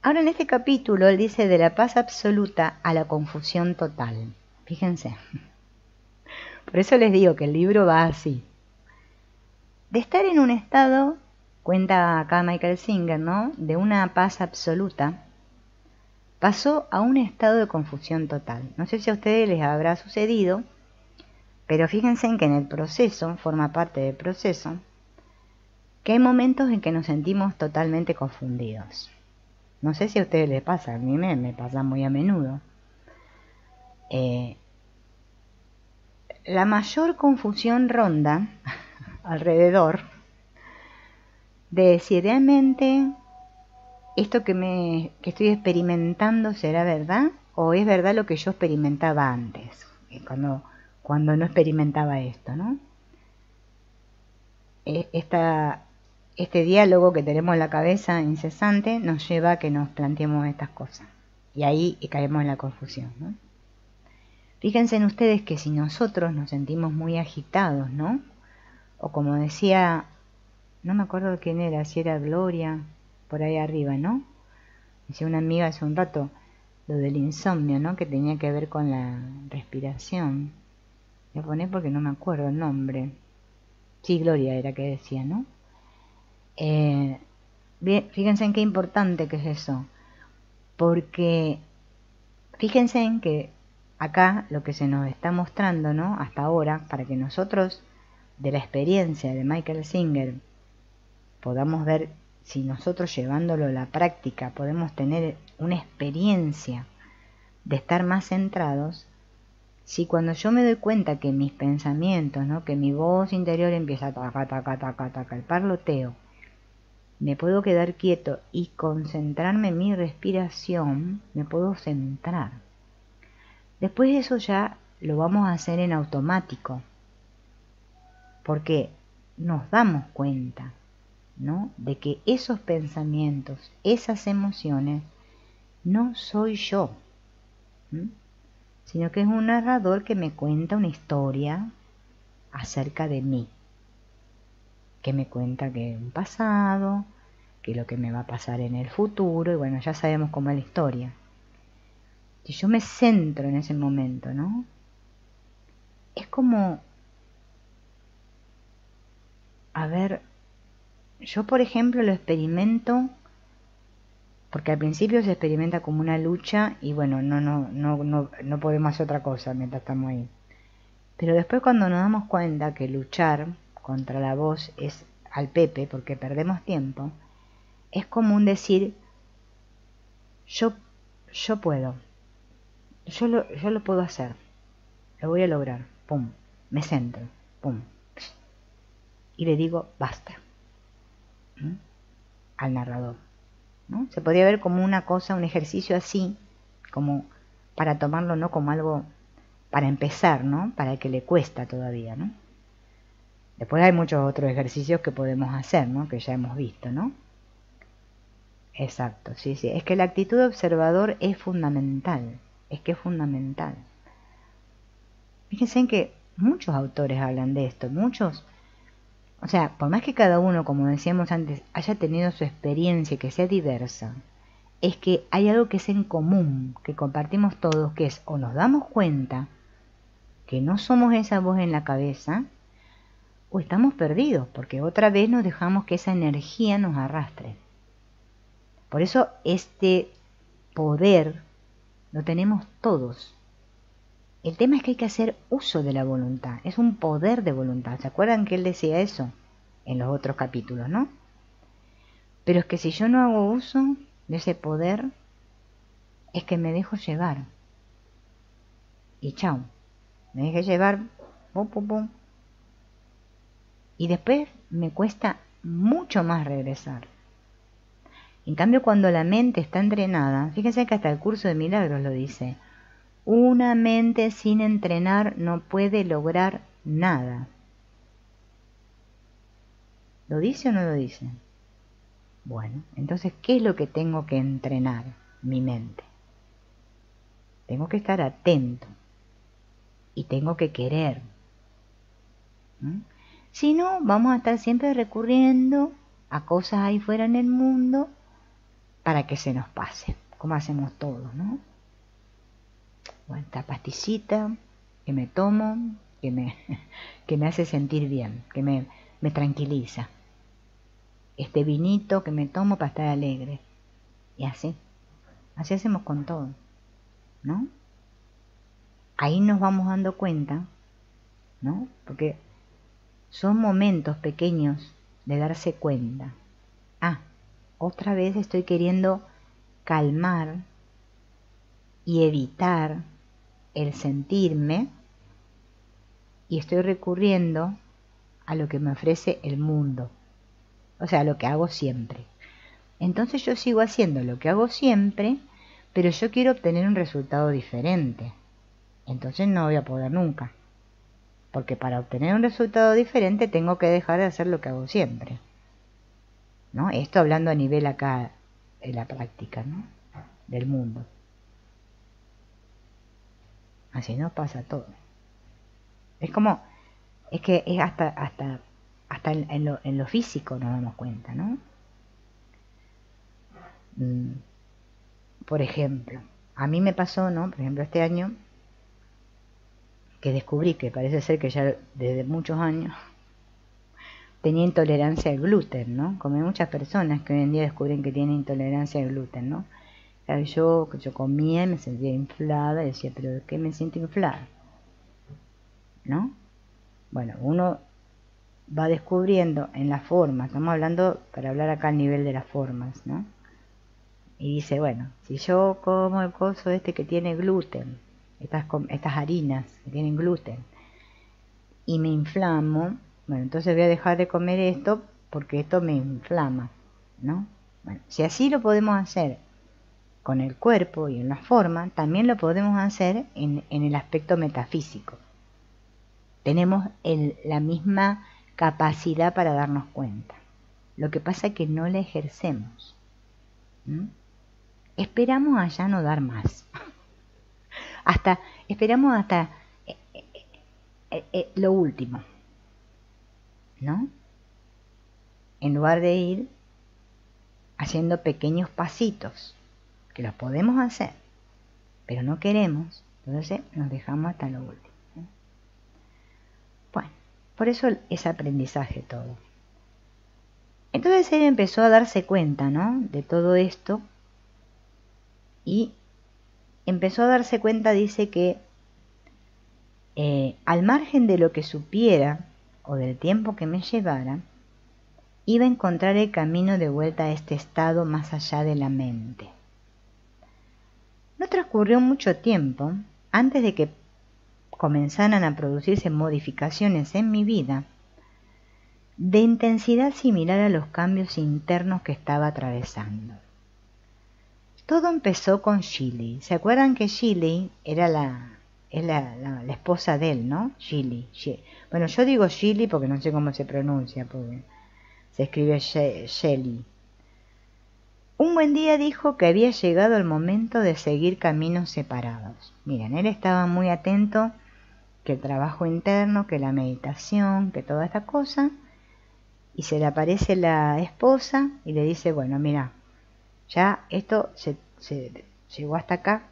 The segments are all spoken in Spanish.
Ahora en este capítulo él dice de la paz absoluta a la confusión total. Fíjense. Por eso les digo que el libro va así. De estar en un estado, cuenta acá Michael Singer, ¿no? De una paz absoluta, pasó a un estado de confusión total. No sé si a ustedes les habrá sucedido, pero fíjense en que en el proceso, forma parte del proceso, que hay momentos en que nos sentimos totalmente confundidos. No sé si a ustedes les pasa, a mí me, pasa muy a menudo. Eh, la mayor confusión ronda alrededor de si realmente esto que, me, que estoy experimentando será verdad o es verdad lo que yo experimentaba antes, cuando, cuando no experimentaba esto, ¿no? E, esta, este diálogo que tenemos en la cabeza incesante nos lleva a que nos planteemos estas cosas. Y ahí caemos en la confusión. ¿no? Fíjense en ustedes que si nosotros nos sentimos muy agitados, ¿no? O como decía, no me acuerdo quién era, si era Gloria, por ahí arriba, ¿no? Decía una amiga hace un rato lo del insomnio, ¿no? Que tenía que ver con la respiración. Lo poné porque no me acuerdo el nombre. Sí, Gloria era que decía, ¿no? Eh, fíjense en qué importante que es eso, porque fíjense en que acá lo que se nos está mostrando, ¿no? Hasta ahora, para que nosotros de la experiencia de Michael Singer podamos ver si nosotros llevándolo a la práctica podemos tener una experiencia de estar más centrados, si cuando yo me doy cuenta que mis pensamientos, ¿no? que mi voz interior empieza a taca, el parloteo, me puedo quedar quieto y concentrarme en mi respiración, me puedo centrar. Después de eso ya lo vamos a hacer en automático, porque nos damos cuenta, ¿no? De que esos pensamientos, esas emociones, no soy yo, sino que es un narrador que me cuenta una historia acerca de mí que me cuenta que un pasado, que lo que me va a pasar en el futuro, y bueno, ya sabemos cómo es la historia. Si yo me centro en ese momento, ¿no? Es como, a ver, yo por ejemplo lo experimento, porque al principio se experimenta como una lucha y bueno, no, no, no, no, no podemos hacer otra cosa mientras estamos ahí. Pero después cuando nos damos cuenta que luchar contra la voz es al Pepe, porque perdemos tiempo, es común decir, yo, yo puedo, yo lo, yo lo puedo hacer, lo voy a lograr, pum, me centro, pum, y le digo, basta, al narrador. ¿no? Se podría ver como una cosa, un ejercicio así, como para tomarlo no como algo para empezar, ¿no? Para el que le cuesta todavía, ¿no? Después hay muchos otros ejercicios que podemos hacer, ¿no? Que ya hemos visto, ¿no? Exacto, sí, sí. Es que la actitud observador es fundamental. Es que es fundamental. Fíjense en que muchos autores hablan de esto, muchos. O sea, por más que cada uno, como decíamos antes, haya tenido su experiencia que sea diversa, es que hay algo que es en común, que compartimos todos, que es o nos damos cuenta que no somos esa voz en la cabeza, o estamos perdidos, porque otra vez nos dejamos que esa energía nos arrastre. Por eso este poder lo tenemos todos. El tema es que hay que hacer uso de la voluntad, es un poder de voluntad. ¿Se acuerdan que él decía eso en los otros capítulos, no? Pero es que si yo no hago uso de ese poder, es que me dejo llevar. Y chao, me dejé llevar, y después me cuesta mucho más regresar. En cambio, cuando la mente está entrenada, fíjense que hasta el curso de milagros lo dice, una mente sin entrenar no puede lograr nada. ¿Lo dice o no lo dice? Bueno, entonces, ¿qué es lo que tengo que entrenar? Mi mente. Tengo que estar atento y tengo que querer. Si no, vamos a estar siempre recurriendo a cosas ahí fuera en el mundo para que se nos pase, como hacemos todos, ¿no? Esta pastillita que me tomo, que me, que me hace sentir bien, que me, me tranquiliza. Este vinito que me tomo para estar alegre. Y así. Así hacemos con todo. ¿No? Ahí nos vamos dando cuenta, ¿no? Porque son momentos pequeños de darse cuenta. Ah, otra vez estoy queriendo calmar y evitar el sentirme y estoy recurriendo a lo que me ofrece el mundo, o sea, lo que hago siempre. Entonces yo sigo haciendo lo que hago siempre, pero yo quiero obtener un resultado diferente. Entonces no voy a poder nunca. Porque para obtener un resultado diferente tengo que dejar de hacer lo que hago siempre. ¿No? Esto hablando a nivel acá en la práctica, ¿no? Del mundo. Así nos pasa todo. Es como, es que es hasta, hasta, hasta en, lo, en lo físico nos damos cuenta, ¿no? Mm. Por ejemplo, a mí me pasó, ¿no? Por ejemplo, este año, que descubrí que parece ser que ya desde muchos años tenía intolerancia al gluten, ¿no? Como muchas personas que hoy en día descubren que tienen intolerancia al gluten, ¿no? yo, yo comía me sentía inflada y decía, pero ¿de qué me siento inflada? ¿no? Bueno, uno va descubriendo en las formas, estamos hablando para hablar acá al nivel de las formas, ¿no? Y dice, bueno, si yo como el coso este que tiene gluten, estas, estas harinas que tienen gluten, y me inflamo, bueno, entonces voy a dejar de comer esto porque esto me inflama, ¿no? Bueno, si así lo podemos hacer con el cuerpo y en la forma, también lo podemos hacer en, en el aspecto metafísico tenemos la misma capacidad para darnos cuenta. Lo que pasa es que no la ejercemos. Esperamos a ya no dar más. hasta, esperamos hasta eh, eh, eh, lo último. ¿No? En lugar de ir haciendo pequeños pasitos, que los podemos hacer, pero no queremos, entonces nos dejamos hasta lo último. Por eso es aprendizaje todo. Entonces él empezó a darse cuenta, ¿no? De todo esto y empezó a darse cuenta, dice que eh, al margen de lo que supiera o del tiempo que me llevara, iba a encontrar el camino de vuelta a este estado más allá de la mente. No transcurrió mucho tiempo antes de que comenzaran a producirse modificaciones en mi vida de intensidad similar a los cambios internos que estaba atravesando. Todo empezó con Shilly. ¿Se acuerdan que Shilly era la, la, esposa de él, ¿no? Shilly. Bueno, yo digo Shilly porque no sé cómo se pronuncia, se escribe Shelly. Un buen día dijo que había llegado el momento de seguir caminos separados. Miren, él estaba muy atento que el trabajo interno, que la meditación, que toda esta cosa, y se le aparece la esposa y le dice, bueno, mira, ya esto se, llegó hasta acá,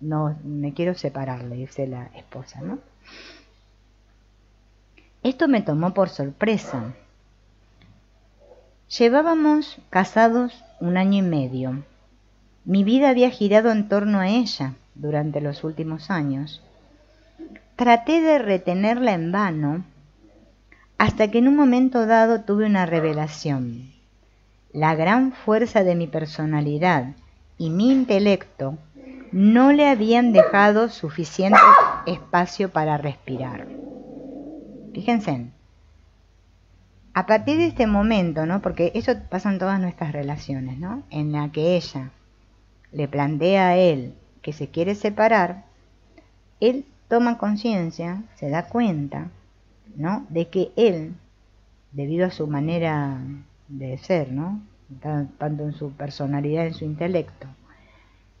no me quiero separar, le dice la esposa, ¿no? Esto me tomó por sorpresa. Llevábamos casados un año y medio. Mi vida había girado en torno a ella durante los últimos años Traté de retenerla en vano hasta que en un momento dado tuve una revelación. La gran fuerza de mi personalidad y mi intelecto no le habían dejado suficiente espacio para respirar. Fíjense, a partir de este momento, ¿no? Porque eso pasa en todas nuestras relaciones, ¿no? En la que ella le plantea a él que se quiere separar, él toma conciencia, se da cuenta, ¿no? De que él, debido a su manera de ser, ¿no? Tanto en su personalidad, en su intelecto,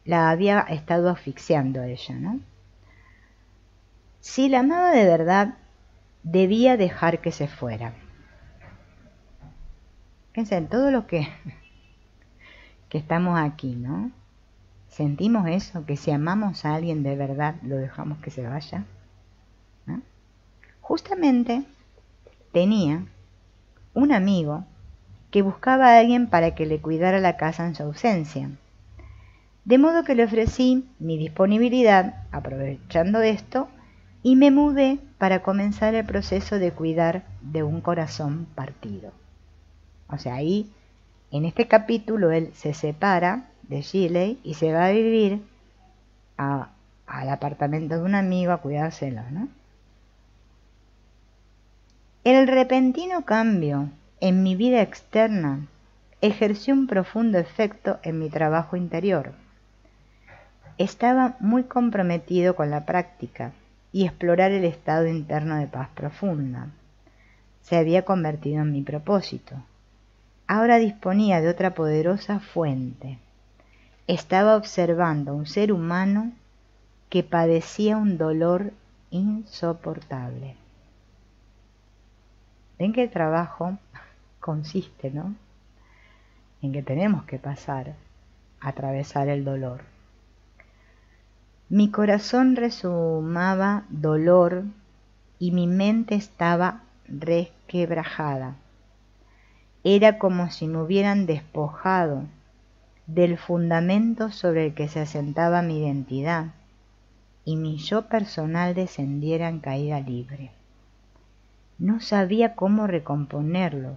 la había estado asfixiando a ella, ¿no? Si la amaba de verdad, debía dejar que se fuera. Piensen, todo lo que que estamos aquí, ¿no? ¿Sentimos eso? Que si amamos a alguien de verdad, lo dejamos que se vaya. Justamente tenía un amigo que buscaba a alguien para que le cuidara la casa en su ausencia. De modo que le ofrecí mi disponibilidad, aprovechando esto, y me mudé para comenzar el proceso de cuidar de un corazón partido. O sea, ahí, en este capítulo, él se separa de Shirley y se va a vivir al apartamento de un amigo a cuidárselo, ¿no? El repentino cambio en mi vida externa ejerció un profundo efecto en mi trabajo interior. Estaba muy comprometido con la práctica y explorar el estado interno de paz profunda. Se había convertido en mi propósito. Ahora disponía de otra poderosa fuente. Estaba observando a un ser humano que padecía un dolor insoportable. Ven el trabajo consiste, ¿no? En que tenemos que pasar, atravesar el dolor. Mi corazón resumaba dolor y mi mente estaba resquebrajada. Era como si me hubieran despojado del fundamento sobre el que se asentaba mi identidad y mi yo personal descendiera en caída libre. No sabía cómo recomponerlo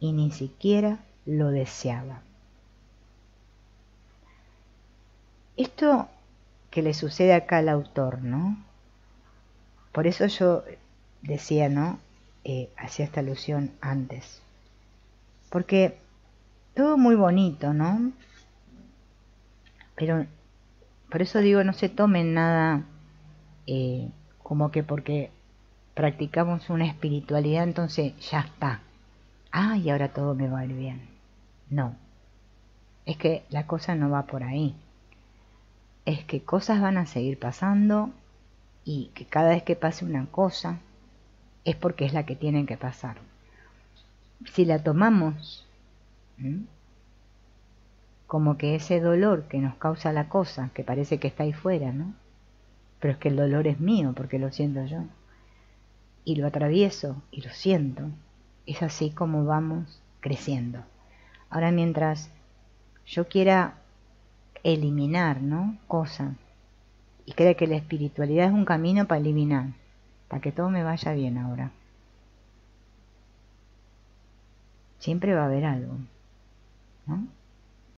y ni siquiera lo deseaba. Esto que le sucede acá al autor, ¿no? Por eso yo decía, ¿no? Eh, hacía esta alusión antes. Porque todo muy bonito, ¿no? Pero por eso digo, no se tomen nada eh, como que porque practicamos una espiritualidad, entonces ya está. Ah, y ahora todo me va a bien. No. Es que la cosa no va por ahí. Es que cosas van a seguir pasando y que cada vez que pase una cosa es porque es la que tiene que pasar. Si la tomamos como que ese dolor que nos causa la cosa, que parece que está ahí fuera, ¿no? Pero es que el dolor es mío porque lo siento yo. Y lo atravieso y lo siento. Es así como vamos creciendo. Ahora mientras yo quiera eliminar, ¿no? Cosas. Y crea que la espiritualidad es un camino para eliminar, para que todo me vaya bien ahora. Siempre va a haber algo, ¿no?